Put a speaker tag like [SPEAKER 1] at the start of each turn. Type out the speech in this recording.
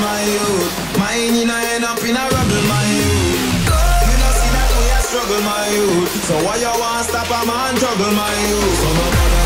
[SPEAKER 1] my youth. Mine in a end up in a rubble, my youth. You know see that we I struggle, my youth. So why you want stop a man trouble my youth? So nobody